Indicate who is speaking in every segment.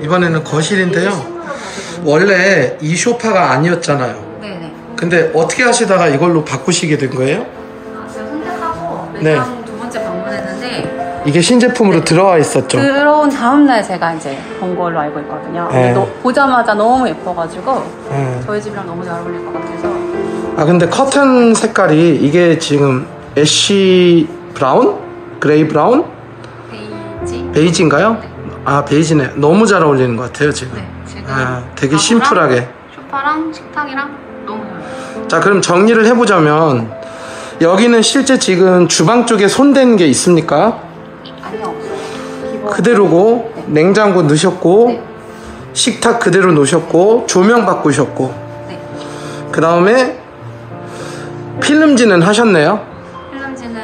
Speaker 1: 이번에는 거실인데요. 원래 이 소파가 아니었잖아요.
Speaker 2: 네네.
Speaker 1: 근데 어떻게 하시다가 이걸로 바꾸시게 된 거예요?
Speaker 2: 아, 제가 선택하고
Speaker 1: 네.
Speaker 2: 매장 두 번째 방문했는데
Speaker 1: 이게 신제품으로 들어와 있었죠.
Speaker 2: 들어온 다음날 제가 이제 본 걸로 알고 있거든요. 근데
Speaker 1: 네.
Speaker 2: 너- 보자마자 너무 예뻐가지고
Speaker 1: 예.
Speaker 2: 저희 집이랑 너무 잘 어울릴 것 같아서
Speaker 1: 아 근데 커튼 색깔이 이게 지금 애쉬 브라운? 그레이 브라운?
Speaker 2: 베이지.
Speaker 1: 베이지인가요? 아 베이지네. 너무 잘 어울리는 것 같아요 지금.
Speaker 2: 네, 지금
Speaker 1: 아, 되게
Speaker 2: 가구랑
Speaker 1: 심플하게.
Speaker 2: 소파랑 식탁이랑 너무 잘.
Speaker 1: 자 그럼 정리를 해보자면 여기는 실제 지금 주방 쪽에 손댄 게 있습니까?
Speaker 2: 아니요 없어요.
Speaker 1: 그대로고
Speaker 2: 네.
Speaker 1: 냉장고 넣으셨고
Speaker 2: 네.
Speaker 1: 식탁 그대로 놓으셨고 조명 바꾸셨고
Speaker 2: 네.
Speaker 1: 그 다음에 필름지는 하셨네요.
Speaker 2: 필름지는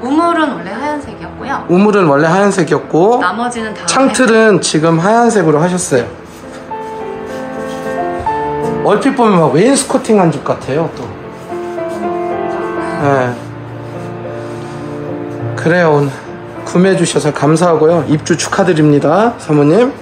Speaker 2: 우물은 원래 하얀색이었고요.
Speaker 1: 우물은 원래 하얀색이었고
Speaker 2: 나머지는 다
Speaker 1: 창틀은 지금 하얀색으로 하셨어요. 얼핏 보면 막 웨인스코팅 한 집 같아요, 또. 네. 그래요, 오늘 구매해 주셔서 감사하고요. 입주 축하드립니다, 사모님.